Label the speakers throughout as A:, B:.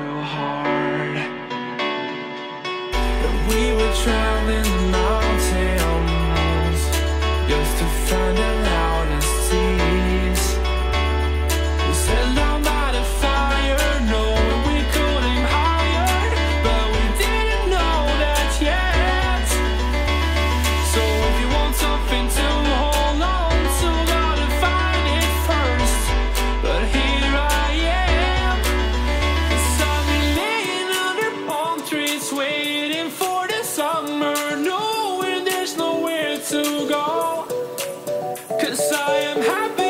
A: so hard. That we were traveling Cause I am happy.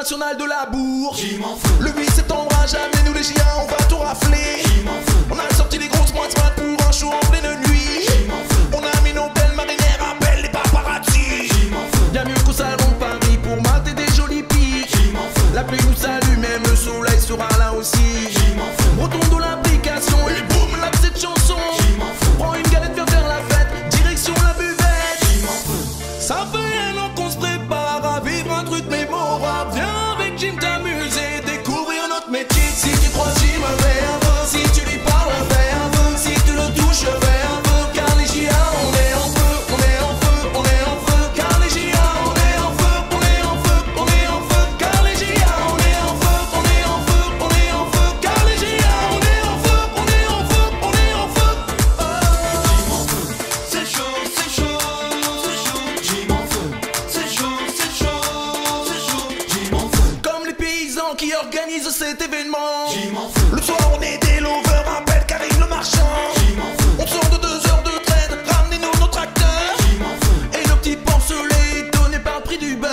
B: national de la bourre. Le 8 septembre à jamais, nous les chiens, on va tout rafler. On a sorti les grosses pointes pour un show en pleine nuit. Qui organise cet événement. Fous. Le soir, on est des lovers, rappelle Karim le marchand. Fous. On sort de deux heures de traîne, ramenez-nous nos tracteurs. Et le petit porcelet donné par le prix du beurre.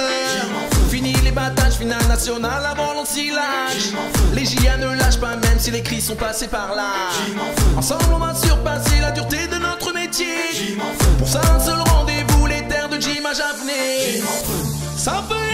B: Fini les batages, finale nationale avant l'ensilage. J'y m'en fous. Les JA ne lâchent pas, même si les cris sont passés par là. Ensemble, on va surpasser la dureté de notre métier. Pour ça, un seul rendez-vous, les terres de Jim à Javenet. Ça peut